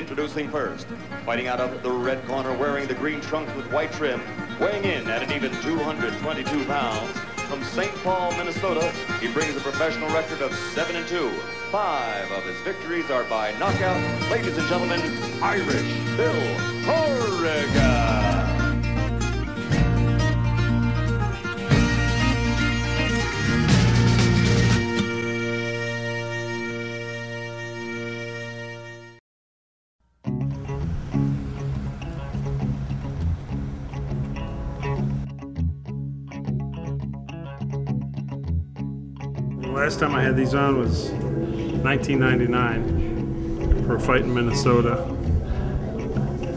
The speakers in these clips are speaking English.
Introducing first, fighting out of the red corner, wearing the green trunks with white trim, weighing in at an even 222 pounds, from St. Paul, Minnesota, he brings a professional record of 7 and 2. Five of his victories are by knockout. Ladies and gentlemen, Irish Bill Corrigan. Last time I had these on was 1999 for a fight in Minnesota.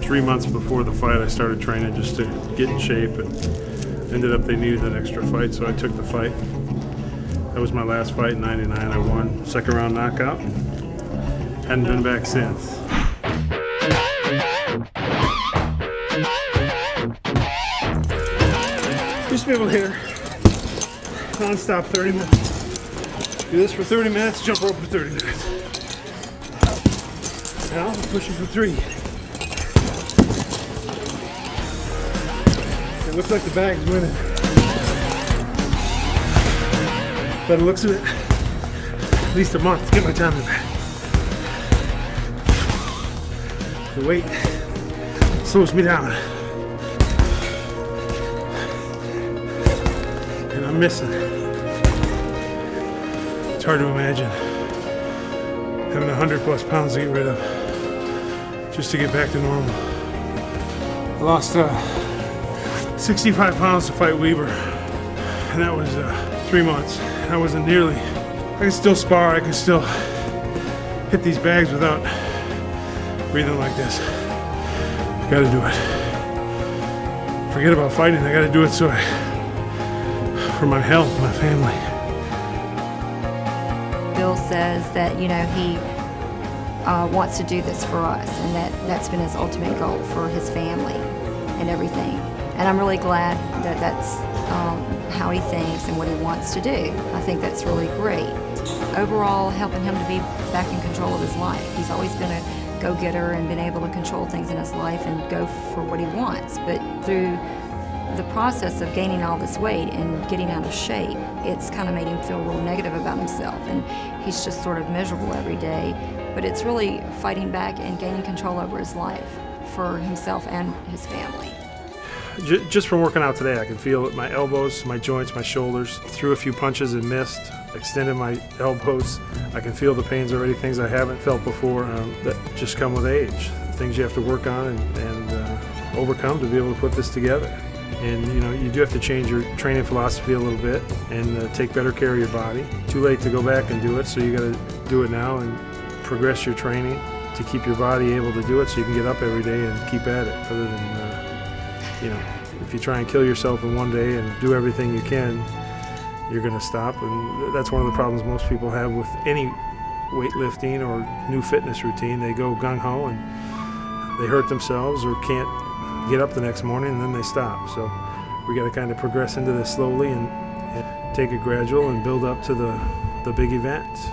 Three months before the fight, I started training just to get in shape, and ended up they needed an extra fight, so I took the fight. That was my last fight in '99. I won second round knockout. Hadn't been back since. Able to hit non-stop 30 minutes. Do this for 30 minutes, jump rope for 30 minutes. Now I'm pushing for three. It looks like the bag's winning. But it looks of it, at least a month to get my time back. The weight slows me down. And I'm missing. It's hard to imagine having 100 plus pounds to get rid of just to get back to normal. I lost uh, 65 pounds to fight Weaver, and that was uh, three months. That wasn't nearly. I can still spar, I can still hit these bags without breathing like this. I gotta do it. Forget about fighting, I gotta do it so I, for my health, my family. Bill says that, you know, he uh, wants to do this for us and that that's been his ultimate goal for his family and everything. And I'm really glad that that's um, how he thinks and what he wants to do. I think that's really great. Overall, helping him to be back in control of his life. He's always been a go-getter and been able to control things in his life and go for what he wants. But through the process of gaining all this weight and getting out of shape, it's kind of made him feel real negative about himself. And he's just sort of miserable every day. But it's really fighting back and gaining control over his life for himself and his family. Just from working out today, I can feel it my elbows, my joints, my shoulders. Threw a few punches and missed. Extended my elbows. I can feel the pains already, things I haven't felt before um, that just come with age. Things you have to work on and, and uh, overcome to be able to put this together. And you know, you do have to change your training philosophy a little bit and uh, take better care of your body. Too late to go back and do it, so you got to do it now and progress your training to keep your body able to do it, so you can get up every day and keep at it. Other than uh, you know, if you try and kill yourself in one day and do everything you can, you're going to stop. And that's one of the problems most people have with any weightlifting or new fitness routine. They go gung ho and they hurt themselves or can't get up the next morning and then they stop. So we got to kind of progress into this slowly and, and take it gradual and build up to the, the big event.